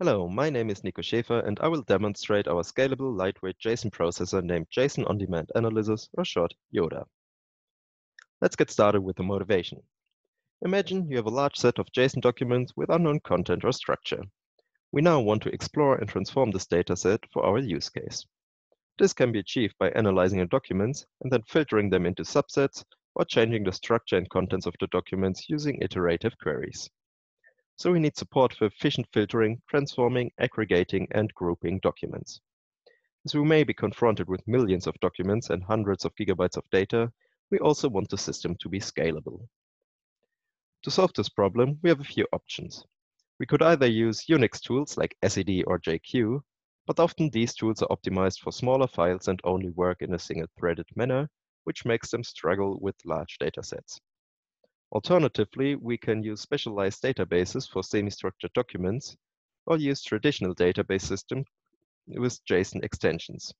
Hello, my name is Nico Schäfer, and I will demonstrate our scalable lightweight JSON processor named JSON On Demand Analysis, or short, JODA. Let's get started with the motivation. Imagine you have a large set of JSON documents with unknown content or structure. We now want to explore and transform this dataset for our use case. This can be achieved by analyzing the documents and then filtering them into subsets or changing the structure and contents of the documents using iterative queries. So we need support for efficient filtering, transforming, aggregating, and grouping documents. As we may be confronted with millions of documents and hundreds of gigabytes of data, we also want the system to be scalable. To solve this problem, we have a few options. We could either use Unix tools like SED or JQ, but often these tools are optimized for smaller files and only work in a single-threaded manner, which makes them struggle with large datasets. Alternatively, we can use specialized databases for semi-structured documents or use traditional database systems with JSON extensions.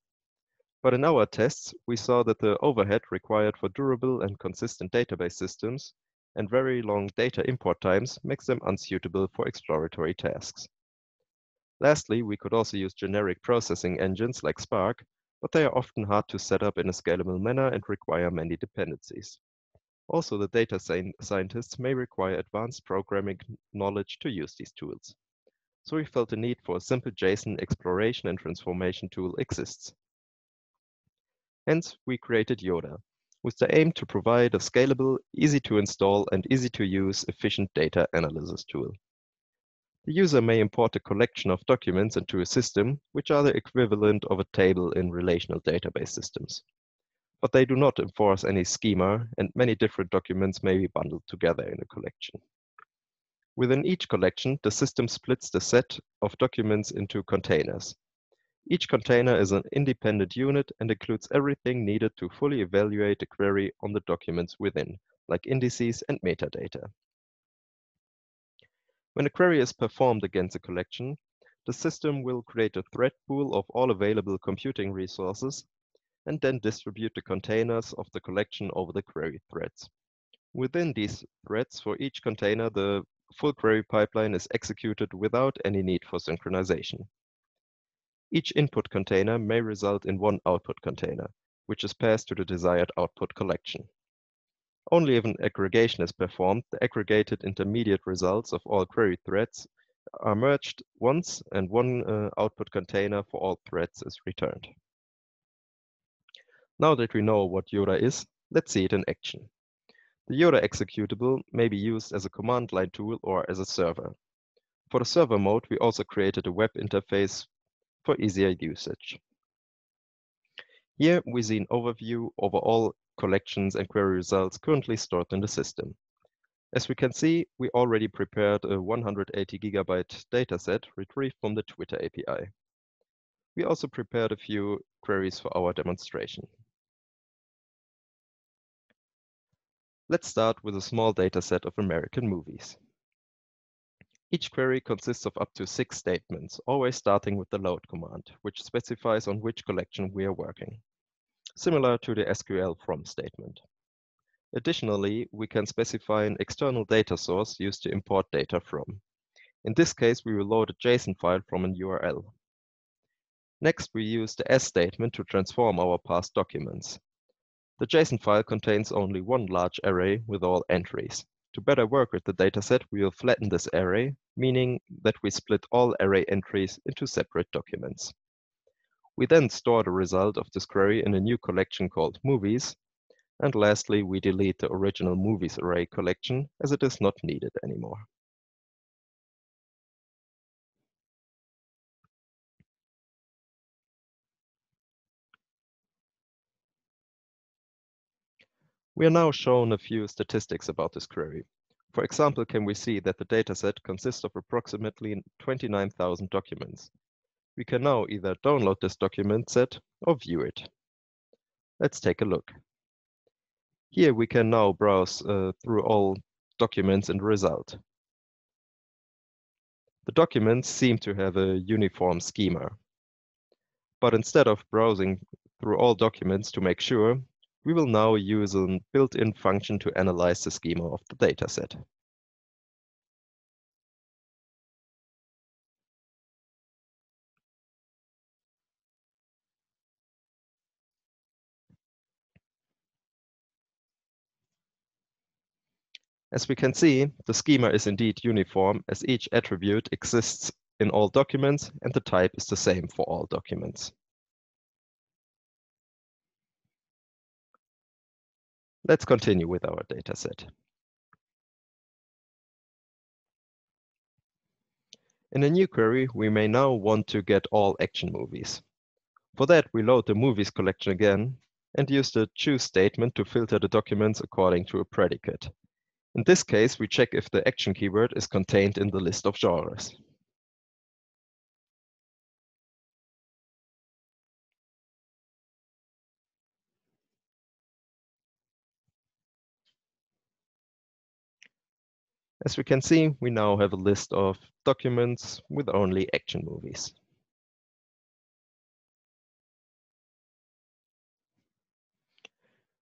But in our tests, we saw that the overhead required for durable and consistent database systems and very long data import times makes them unsuitable for exploratory tasks. Lastly, we could also use generic processing engines like Spark, but they are often hard to set up in a scalable manner and require many dependencies. Also, the data scientists may require advanced programming knowledge to use these tools. So we felt the need for a simple JSON exploration and transformation tool exists. Hence, we created JODA, with the aim to provide a scalable, easy to install, and easy to use efficient data analysis tool. The user may import a collection of documents into a system, which are the equivalent of a table in relational database systems but they do not enforce any schema, and many different documents may be bundled together in a collection. Within each collection, the system splits the set of documents into containers. Each container is an independent unit and includes everything needed to fully evaluate the query on the documents within, like indices and metadata. When a query is performed against a collection, the system will create a thread pool of all available computing resources and then distribute the containers of the collection over the query threads. Within these threads, for each container, the full query pipeline is executed without any need for synchronization. Each input container may result in one output container, which is passed to the desired output collection. Only if an aggregation is performed, the aggregated intermediate results of all query threads are merged once and one uh, output container for all threads is returned. Now that we know what JODA is, let's see it in action. The JODA executable may be used as a command line tool or as a server. For the server mode, we also created a web interface for easier usage. Here we see an overview over all collections and query results currently stored in the system. As we can see, we already prepared a 180 gigabyte dataset retrieved from the Twitter API. We also prepared a few queries for our demonstration. Let's start with a small dataset of American movies. Each query consists of up to six statements, always starting with the load command, which specifies on which collection we are working, similar to the SQL from statement. Additionally, we can specify an external data source used to import data from. In this case, we will load a JSON file from an URL. Next, we use the AS statement to transform our past documents. The JSON file contains only one large array with all entries. To better work with the dataset, we will flatten this array, meaning that we split all array entries into separate documents. We then store the result of this query in a new collection called movies. And lastly, we delete the original movies array collection as it is not needed anymore. We are now shown a few statistics about this query. For example, can we see that the dataset consists of approximately 29,000 documents. We can now either download this document set or view it. Let's take a look. Here we can now browse uh, through all documents the result. The documents seem to have a uniform schema. But instead of browsing through all documents to make sure, we will now use a built-in function to analyze the schema of the dataset. As we can see, the schema is indeed uniform as each attribute exists in all documents and the type is the same for all documents. Let's continue with our dataset. In a new query, we may now want to get all action movies. For that, we load the movies collection again and use the choose statement to filter the documents according to a predicate. In this case, we check if the action keyword is contained in the list of genres. As we can see, we now have a list of documents with only action movies.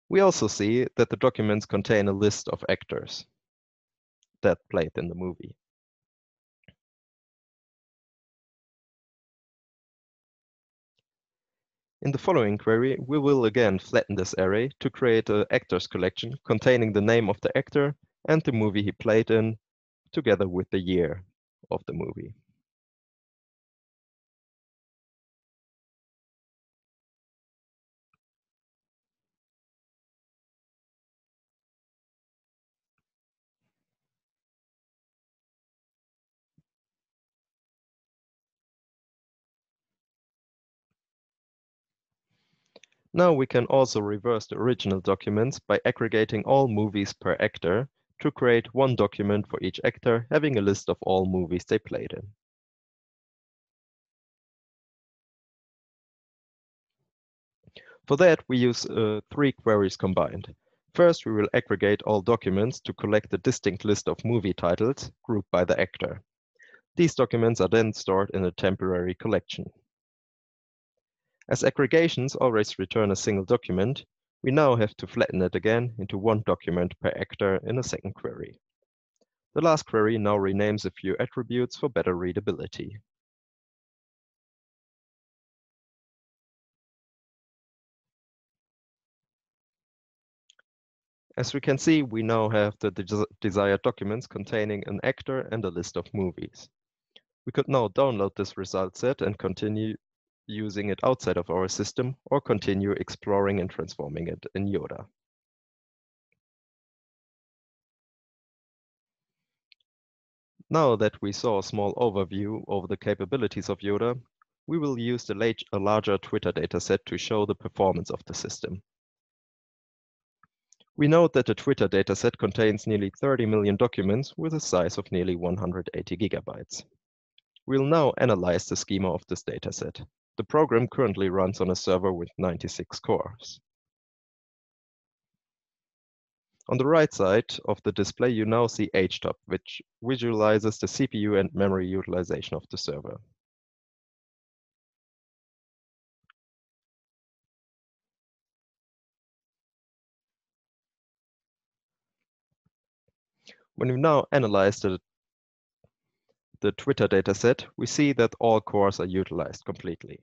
We also see that the documents contain a list of actors that played in the movie. In the following query, we will again flatten this array to create an actors collection containing the name of the actor and the movie he played in, together with the year of the movie. Now we can also reverse the original documents by aggregating all movies per actor to create one document for each actor having a list of all movies they played in. For that, we use uh, three queries combined. First, we will aggregate all documents to collect a distinct list of movie titles grouped by the actor. These documents are then stored in a temporary collection. As aggregations always return a single document, we now have to flatten it again into one document per actor in a second query. The last query now renames a few attributes for better readability. As we can see, we now have the des desired documents containing an actor and a list of movies. We could now download this result set and continue using it outside of our system or continue exploring and transforming it in JODA. Now that we saw a small overview of the capabilities of JODA, we will use a larger Twitter dataset to show the performance of the system. We note that the Twitter dataset contains nearly 30 million documents with a size of nearly 180 gigabytes. We'll now analyze the schema of this dataset. The program currently runs on a server with 96 cores. On the right side of the display, you now see HTOP, which visualizes the CPU and memory utilization of the server. When we now analyze the the Twitter dataset, we see that all cores are utilized completely.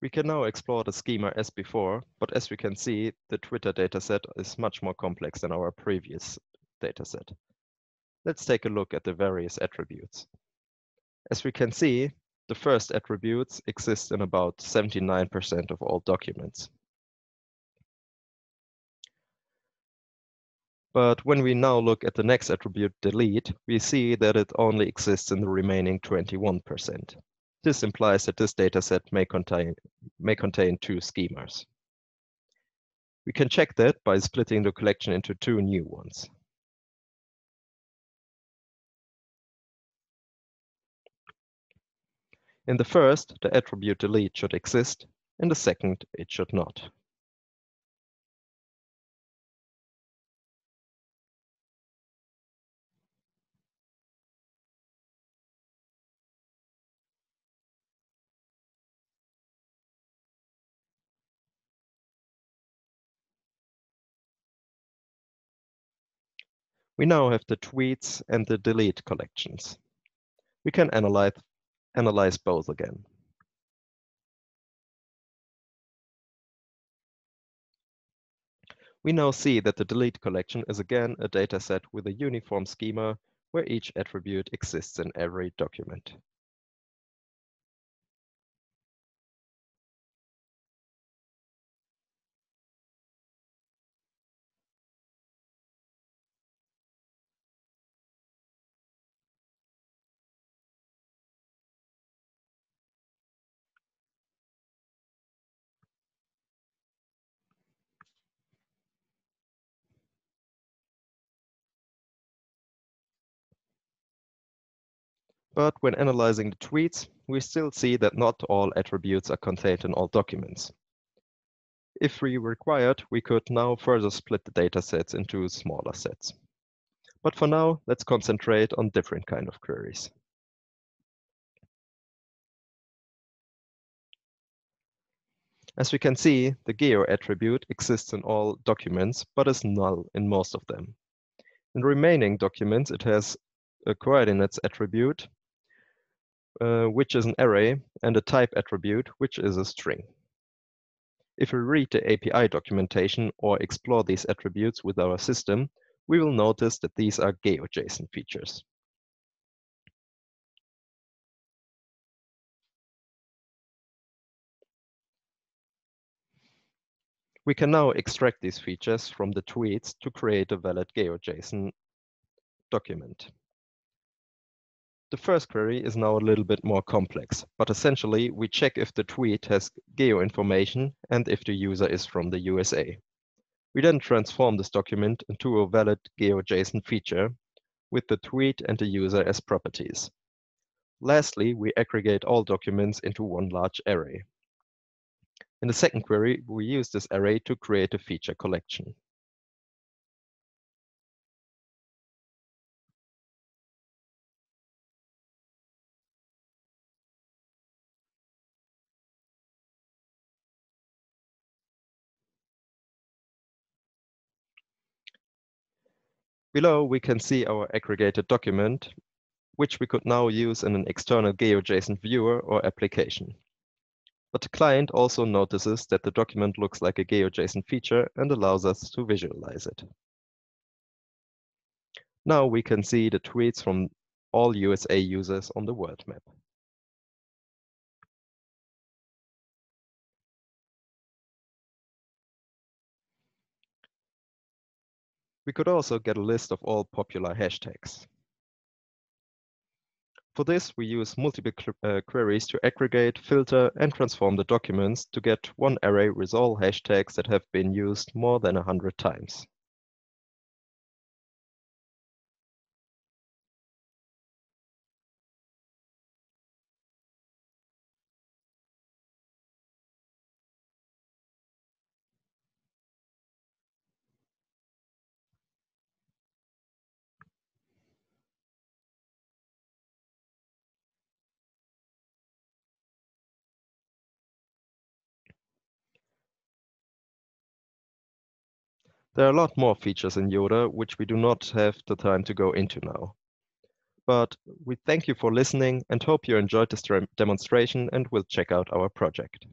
We can now explore the schema as before, but as we can see, the Twitter dataset is much more complex than our previous dataset. Let's take a look at the various attributes. As we can see, the first attributes exist in about 79% of all documents. But when we now look at the next attribute, delete, we see that it only exists in the remaining 21%. This implies that this dataset may contain, may contain two schemas. We can check that by splitting the collection into two new ones. In the first, the attribute delete should exist. In the second, it should not. We now have the tweets and the delete collections. We can analyze, analyze both again. We now see that the delete collection is again a dataset with a uniform schema where each attribute exists in every document. But when analyzing the tweets, we still see that not all attributes are contained in all documents. If we required, we could now further split the datasets into smaller sets. But for now, let's concentrate on different kind of queries. As we can see, the geo attribute exists in all documents, but is null in most of them. In remaining documents, it has a coordinates attribute uh, which is an array, and a type attribute, which is a string. If we read the API documentation or explore these attributes with our system, we will notice that these are GeoJSON features. We can now extract these features from the tweets to create a valid GeoJSON document. The first query is now a little bit more complex, but essentially we check if the tweet has geo information and if the user is from the USA. We then transform this document into a valid GeoJSON feature with the tweet and the user as properties. Lastly, we aggregate all documents into one large array. In the second query, we use this array to create a feature collection. Below, we can see our aggregated document, which we could now use in an external GeoJSON viewer or application. But the client also notices that the document looks like a GeoJSON feature and allows us to visualize it. Now we can see the tweets from all USA users on the world map. We could also get a list of all popular hashtags. For this, we use multiple uh, queries to aggregate, filter, and transform the documents to get one array with all hashtags that have been used more than 100 times. There are a lot more features in JODA which we do not have the time to go into now. But we thank you for listening and hope you enjoyed this demonstration and will check out our project.